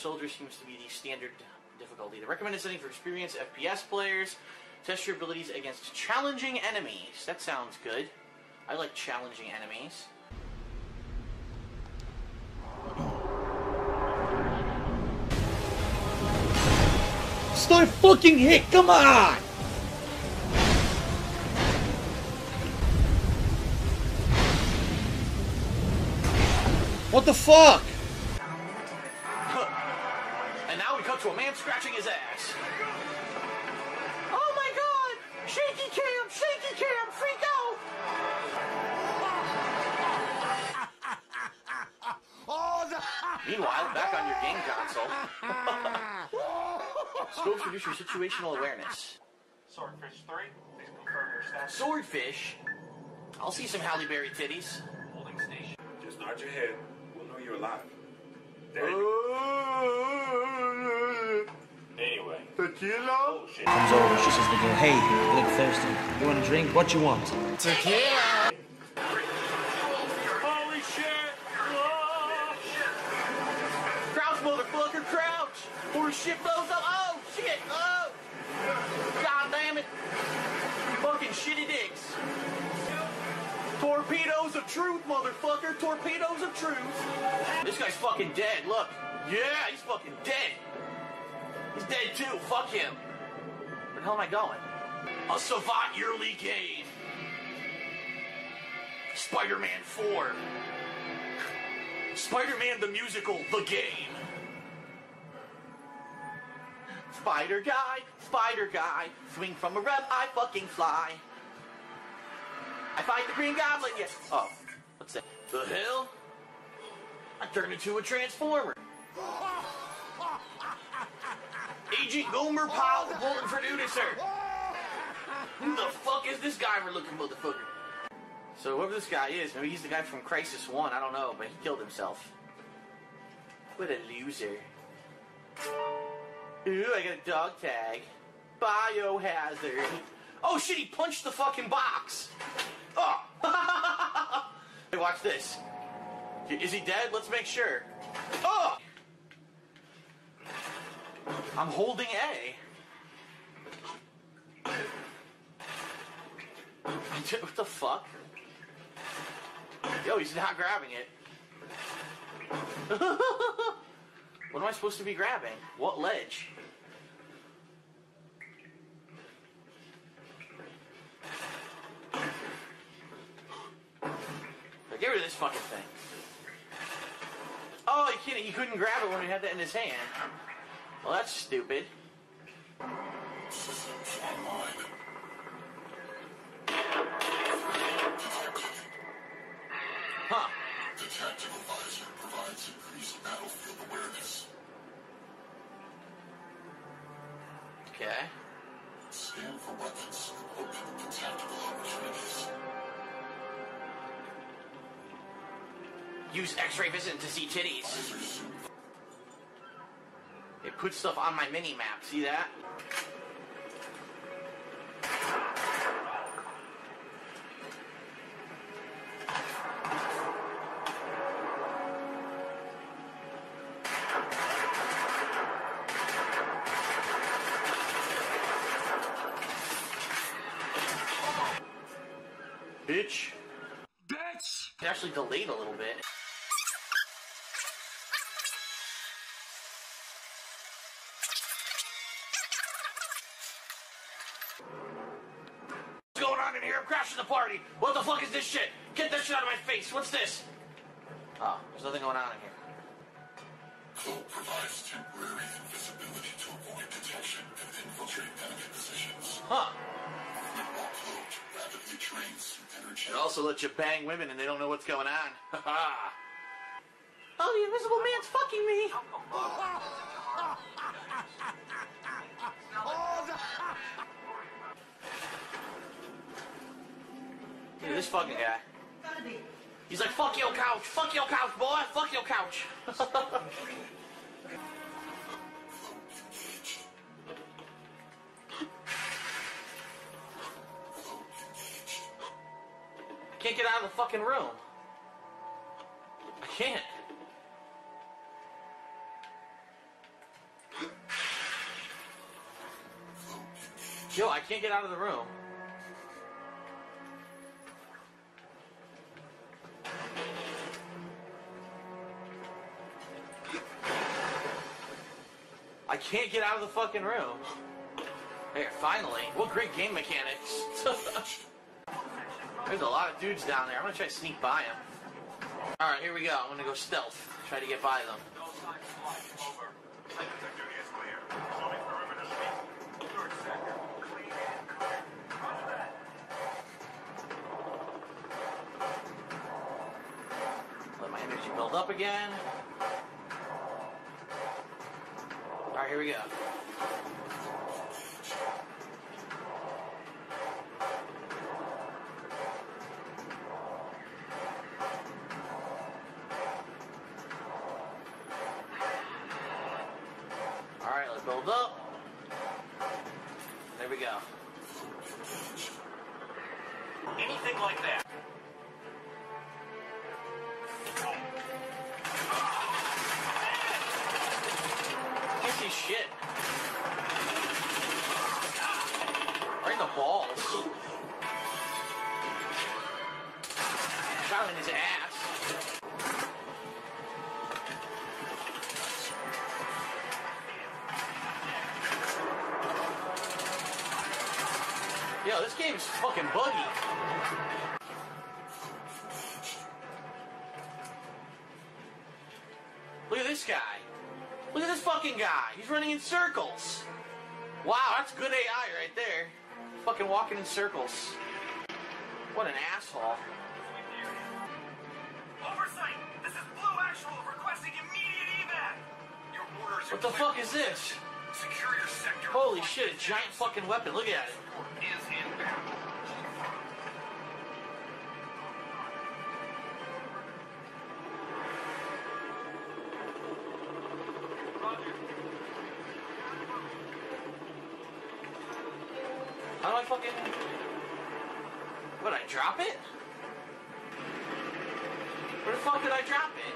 Soldier seems to be the standard difficulty. The recommended setting for experienced FPS players. Test your abilities against challenging enemies. That sounds good. I like challenging enemies. Start fucking hit, come on! What the fuck? We cut man scratching his ass. Oh my god! Shaky cam! Shaky cam! Freak out! Meanwhile, back on your game console. Scopes reduce your situational awareness. Swordfish 3, please confirm your status. Swordfish. I'll see some Halle Berry titties. Holding station. Just nod your head. We'll know you're alive. There Anyway. Tequila? Oh. Comes over, she says to the girl, hey, you look thirsty. You want a drink? What you want? Tequila! Holy shit! Whoa! Crouch, motherfucker, crouch! Or shit blows up. Oh, shit! Oh! God damn it! Fucking shitty dicks. Torpedoes of truth, motherfucker! Torpedoes of truth! This guy's fucking dead, look! Yeah, he's fucking dead! He's dead too, fuck him! Where the hell am I going? A Savant yearly game! Spider Man 4! Spider Man the musical, the game! Spider guy, spider guy, swing from a web, I fucking fly. I fight the green goblin, yes. Oh, what's that? The hell? I turned into a transformer. Gomer reporting for duty, sir. Who the fuck is this guy we're looking motherfucker? So whoever this guy is, maybe he's the guy from Crysis 1, I don't know, but he killed himself. What a loser. Ooh, I got a dog tag. Biohazard. Oh shit, he punched the fucking box. Oh. hey, watch this. Is he dead? Let's make sure. Oh! I'm holding A. What the fuck? Yo, he's not grabbing it. what am I supposed to be grabbing? What ledge? Get rid of this fucking thing. Oh, he, couldn't, he couldn't grab it when he had that in his hand. Well, that's stupid. Huh. The tactical visor provides increased battlefield awareness. Okay. Use X-ray vision to see titties. Visor suit It puts stuff on my mini map. See that? Bitch. Bitch! It actually delayed a little bit. On in here? I'm crashing the party. What the fuck is this shit? Get that shit out of my face. What's this? Oh, there's nothing going on in here. Cloak provides temporary invisibility to avoid detection and infiltrate enemy positions. Huh. While cloaked, rapidly drains energy. It also lets you bang women and they don't know what's going on. Ha Oh, the invisible man's fucking me. Look this fucking guy. He's like, fuck your couch, fuck your couch, boy, fuck your couch. I can't get out of the fucking room. I can't. Yo, I can't get out of the room. I can't get out of the fucking room. There, finally. What great game mechanics. There's a lot of dudes down there. I'm gonna try to sneak by them. Alright, here we go. I'm gonna go stealth. Try to get by them. Let my energy build up again. Here we go. Alright, let's build up. There we go. Anything like that. Yo, this game is fucking buggy. Look at this guy. Look at this fucking guy. He's running in circles. Wow, that's good AI right there. Fucking walking in circles. What an asshole. Oversight! This is Blue Actual requesting immediate evac! Your orders are What the fuck is this? Secure your sector. Holy shit, a giant fucking weapon. Look at it. How do I fucking. What, I drop it? Where the fuck did I drop it?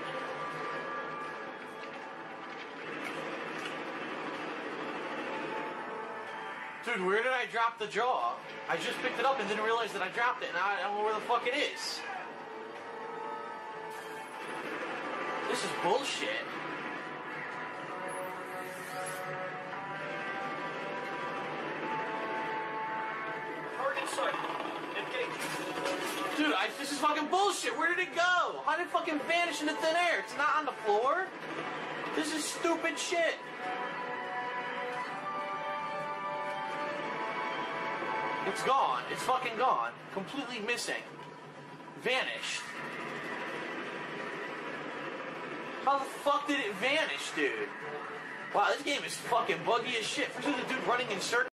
Dude, where did I drop the jaw? I just picked it up and didn't realize that I dropped it. Now I don't know where the fuck it is. This is bullshit. Dude, I, this is fucking bullshit. Where did it go? How did it fucking vanish into thin air? It's not on the floor. This is stupid shit. It's gone. It's fucking gone. Completely missing. Vanished. How the fuck did it vanish, dude? Wow, this game is fucking buggy as shit. First, there's dude running in circles.